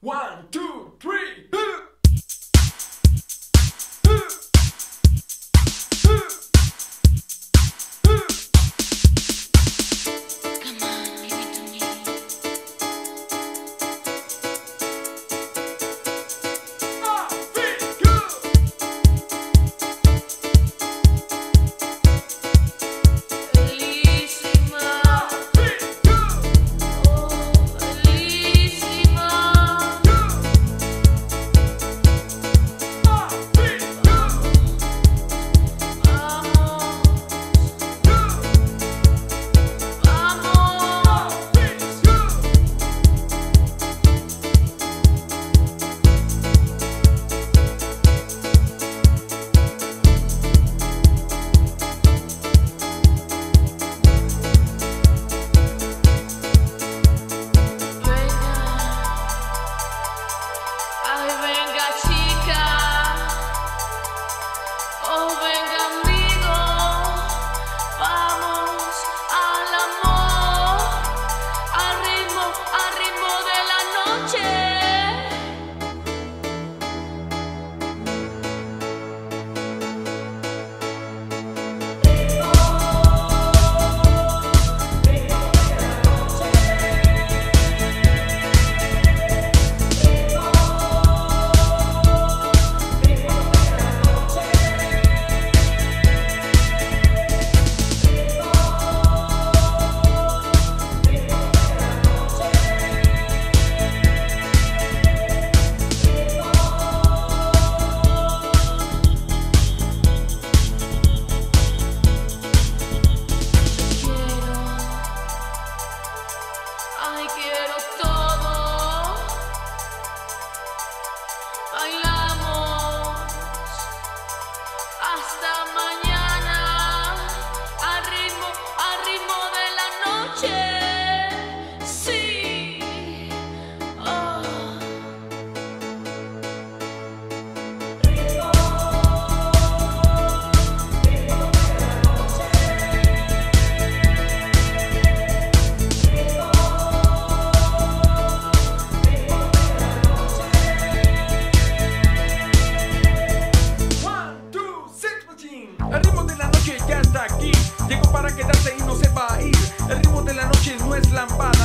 One, two, la es lámpara